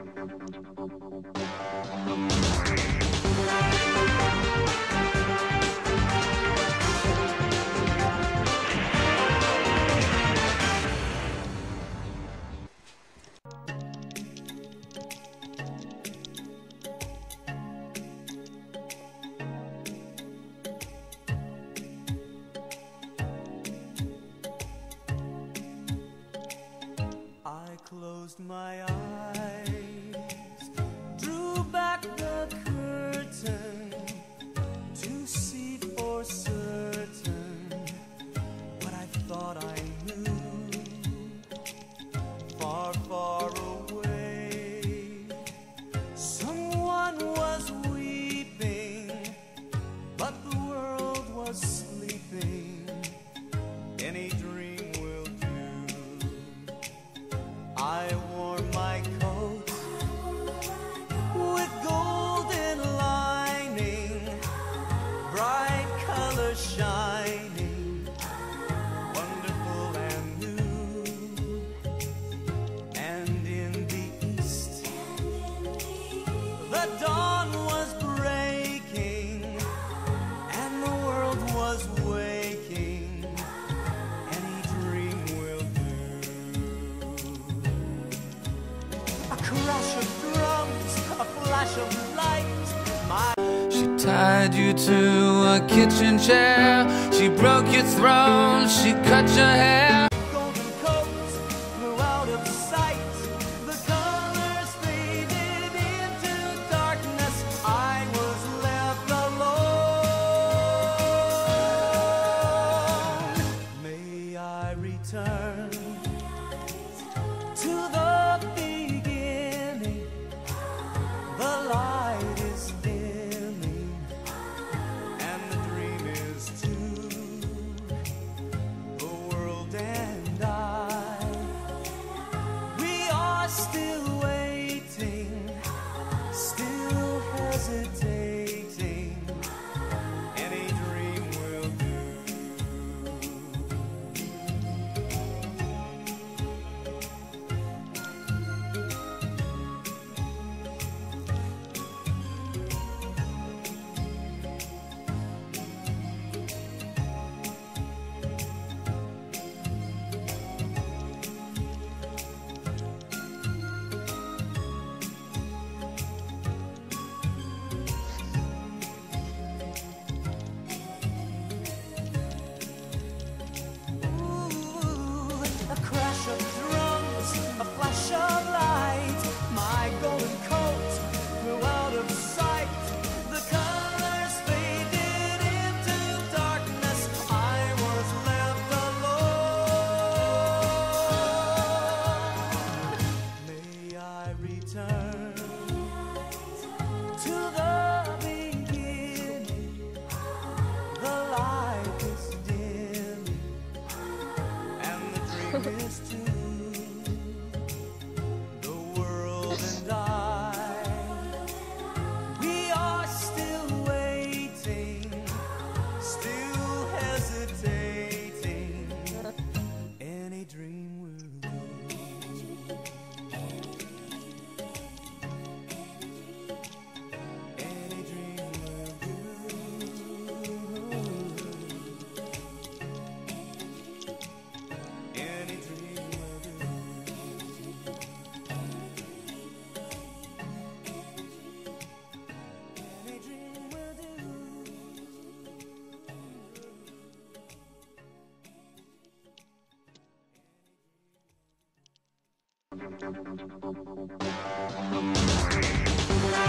I closed my 爱我 flash of light. she tied you to a kitchen chair. She broke your throne. She cut your hair. still Thank you.